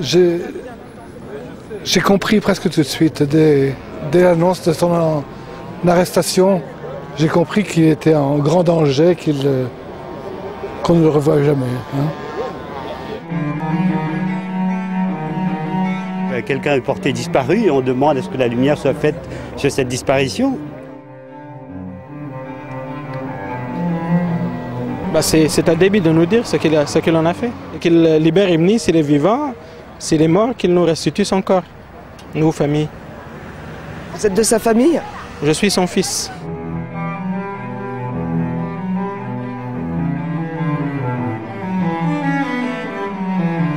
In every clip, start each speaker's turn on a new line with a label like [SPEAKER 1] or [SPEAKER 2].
[SPEAKER 1] j'ai compris presque tout de suite, dès, l'annonce de son arrestation, j'ai compris qu'il était en grand danger, qu'il, qu'on ne le revoit jamais. Hein.
[SPEAKER 2] Euh, quelqu'un est porté disparu et on demande à ce que la lumière soit faite sur cette disparition.
[SPEAKER 3] Bah, c'est un débit de nous dire ce qu'il en a fait. Qu'il libère Ibni s'il est vivant, s'il est mort, qu'il nous restitue son corps, nous, famille.
[SPEAKER 4] Vous êtes de sa famille?
[SPEAKER 3] Je suis son fils.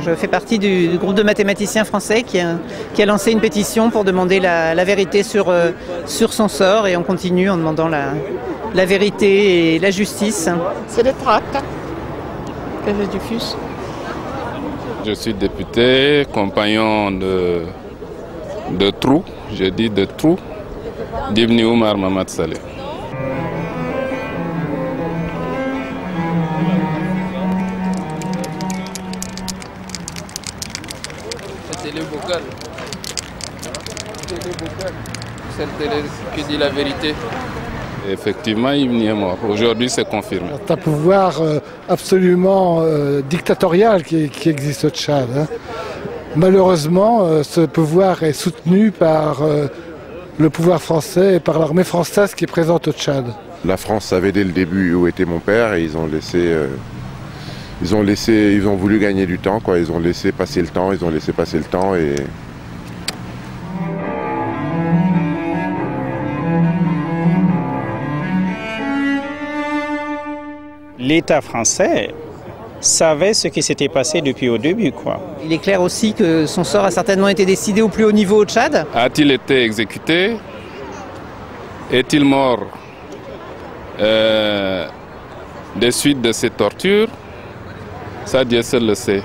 [SPEAKER 5] Je fais partie du, groupe de mathématiciens français qui a, lancé une pétition pour demander la, vérité sur, euh, sur son sort et on continue en demandant la, la vérité et la justice.
[SPEAKER 6] C'est le tracts que je diffuse.
[SPEAKER 7] Je suis député, compagnon de, de Trou, je dis de Trou, d'Ibni Oumar Mamad Saleh.
[SPEAKER 8] C'était le bocal. C'était télé qui dit la vérité.
[SPEAKER 7] Effectivement, il est mort. Aujourd'hui, c'est confirmé.
[SPEAKER 1] C'est un pouvoir euh, absolument euh, dictatorial qui, existe au Tchad. Hein. Malheureusement, euh, ce pouvoir est soutenu par le pouvoir français et par l'armée française qui est présente au Tchad.
[SPEAKER 9] La France savait dès le début où était mon père et ils ont laissé, ils ont laissé, ils ont voulu gagner du temps, quoi. Ils ont laissé passer le temps, ils ont laissé passer le temps et
[SPEAKER 10] l'État français savait ce qui s'était passé depuis au début. Quoi.
[SPEAKER 5] Il est clair aussi que son sort a certainement été décidé au plus haut niveau au Tchad.
[SPEAKER 7] A-t-il été exécuté? Est-il mort euh, des suites de ces tortures? Ça, Dieu seul le sait.